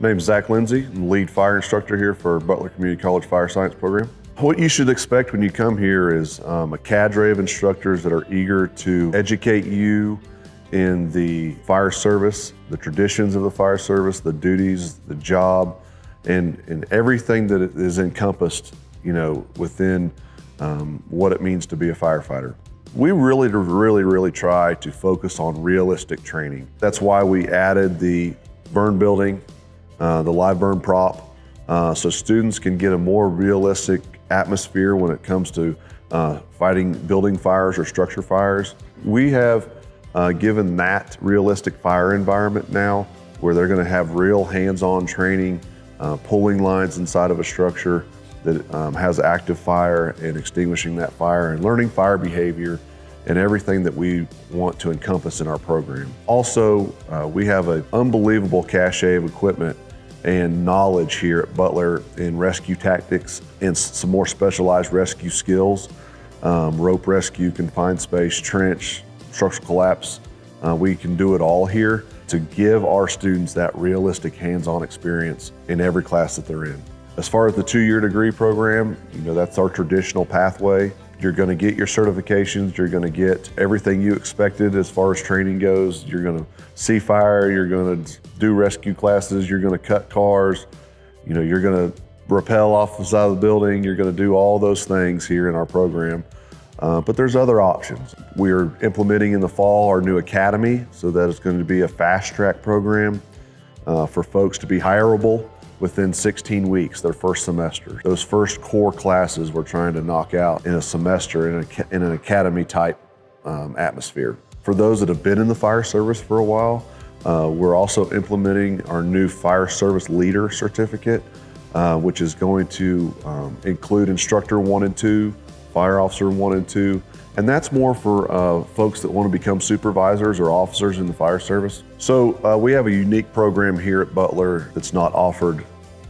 My name's Zach Lindsey. I'm the lead fire instructor here for Butler Community College Fire Science Program. What you should expect when you come here is um, a cadre of instructors that are eager to educate you in the fire service, the traditions of the fire service, the duties, the job, and, and everything that is encompassed, you know, within um, what it means to be a firefighter. We really, really, really try to focus on realistic training. That's why we added the burn building, uh, the live burn prop, uh, so students can get a more realistic atmosphere when it comes to uh, fighting building fires or structure fires. We have uh, given that realistic fire environment now where they're going to have real hands-on training, uh, pulling lines inside of a structure that um, has active fire and extinguishing that fire and learning fire behavior and everything that we want to encompass in our program. Also, uh, we have an unbelievable cache of equipment and knowledge here at Butler in rescue tactics and some more specialized rescue skills. Um, rope rescue, confined space, trench, structural collapse. Uh, we can do it all here to give our students that realistic hands-on experience in every class that they're in. As far as the two-year degree program, you know, that's our traditional pathway. You're going to get your certifications. You're going to get everything you expected as far as training goes. You're going to see fire. You're going to do rescue classes. You're going to cut cars. You know, you're going to rappel off the side of the building. You're going to do all those things here in our program. Uh, but there's other options. We're implementing in the fall our new academy, so that it's going to be a fast track program uh, for folks to be hireable within 16 weeks, their first semester. Those first core classes we're trying to knock out in a semester in, a, in an academy type um, atmosphere. For those that have been in the fire service for a while, uh, we're also implementing our new fire service leader certificate, uh, which is going to um, include instructor one and two, fire officer one and two, and that's more for uh, folks that want to become supervisors or officers in the fire service. So uh, we have a unique program here at Butler that's not offered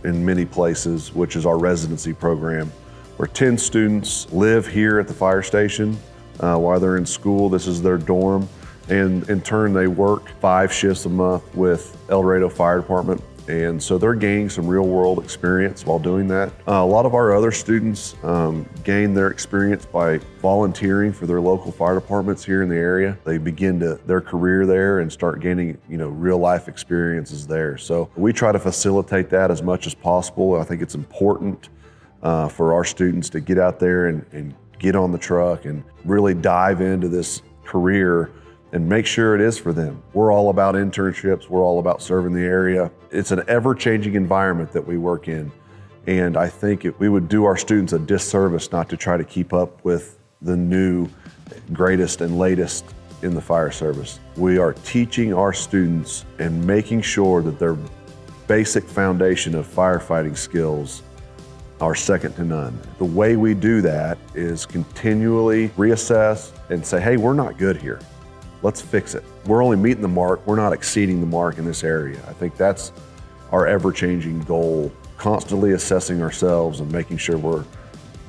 in many places, which is our residency program, where 10 students live here at the fire station uh, while they're in school. This is their dorm. And in turn, they work five shifts a month with El Dorado Fire Department and so they're gaining some real world experience while doing that. Uh, a lot of our other students um, gain their experience by volunteering for their local fire departments here in the area. They begin to, their career there and start gaining, you know, real life experiences there. So we try to facilitate that as much as possible. I think it's important uh, for our students to get out there and, and get on the truck and really dive into this career and make sure it is for them. We're all about internships, we're all about serving the area. It's an ever changing environment that we work in. And I think it, we would do our students a disservice not to try to keep up with the new, greatest, and latest in the fire service. We are teaching our students and making sure that their basic foundation of firefighting skills are second to none. The way we do that is continually reassess and say, hey, we're not good here let's fix it. We're only meeting the mark, we're not exceeding the mark in this area. I think that's our ever changing goal, constantly assessing ourselves and making sure we're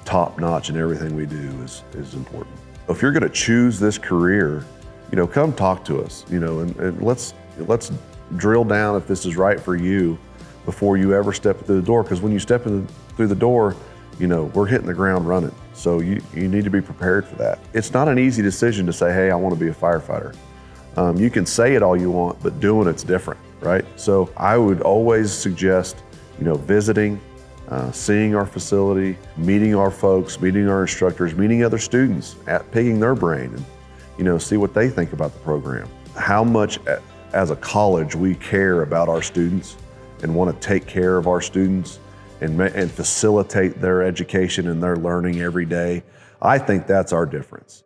top notch in everything we do is, is important. If you're gonna choose this career, you know, come talk to us, you know, and, and let's, let's drill down if this is right for you before you ever step through the door. Because when you step in through the door, you know, we're hitting the ground running. So you, you need to be prepared for that. It's not an easy decision to say, hey, I want to be a firefighter. Um, you can say it all you want, but doing it's different, right? So I would always suggest, you know, visiting, uh, seeing our facility, meeting our folks, meeting our instructors, meeting other students, at picking their brain, and you know, see what they think about the program. How much, as a college, we care about our students and want to take care of our students and, and facilitate their education and their learning every day. I think that's our difference.